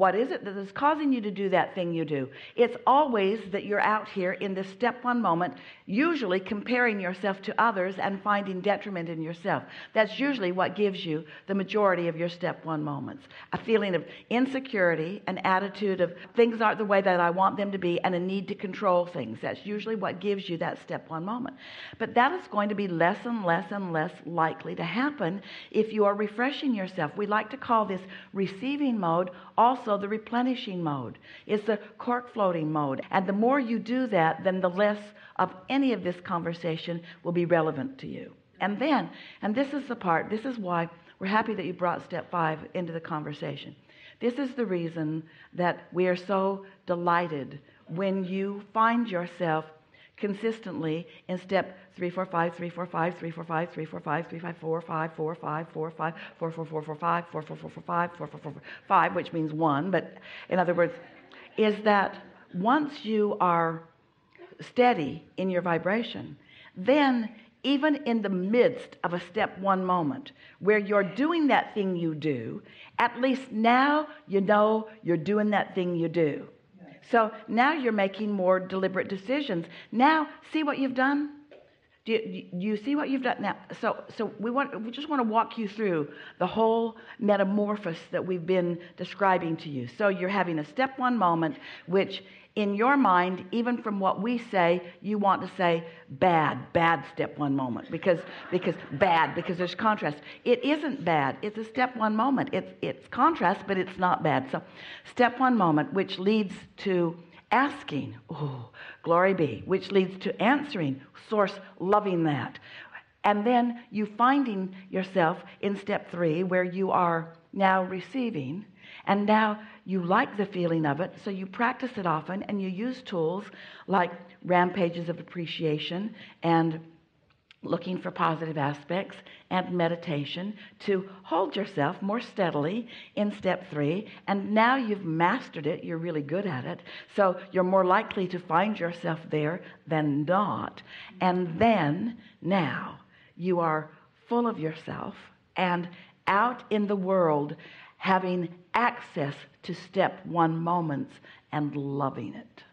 what is it that is causing you to do that thing you do? It's always that you're out here in this step one moment, usually comparing yourself to others and finding detriment in yourself. That's usually what gives you the majority of your step one moments. A feeling of insecurity, an attitude of things aren't the way that I want them to be, and a need to control things. That's usually what gives you that step one moment. But that is going to be less and less and less likely to happen if you are refreshing yourself. We like to call this receiving mode also the replenishing mode. It's the cork floating mode. And the more you do that, then the less of any of this conversation will be relevant to you. And then, and this is the part, this is why we're happy that you brought step five into the conversation. This is the reason that we are so delighted when you find yourself consistently in step 3 4 5 3 4 5 3 4 5 3 4 5 3 5 4 5 4 5 4 5 4 4 4 4 5 4 4 4 4 5 4 4 4 5 which means 1 but in other words is that once you are steady in your vibration then even in the midst of a step 1 moment where you're doing that thing you do at least now you know you're doing that thing you do so now you're making more deliberate decisions. Now, see what you've done? Do you, do you, see what you've done now? So, so we want, we just want to walk you through the whole metamorphosis that we've been describing to you. So you're having a step one moment, which in your mind, even from what we say, you want to say bad, bad step one moment because, because bad, because there's contrast. It isn't bad. It's a step one moment. It's, it's contrast, but it's not bad. So step one moment, which leads to asking, oh, glory be, which leads to answering, source loving that. And then you finding yourself in step three where you are now receiving and now you like the feeling of it, so you practice it often and you use tools like rampages of appreciation and looking for positive aspects and meditation to hold yourself more steadily in step three. And now you've mastered it, you're really good at it. So you're more likely to find yourself there than not. And then now you are full of yourself and out in the world having access to step one moments and loving it.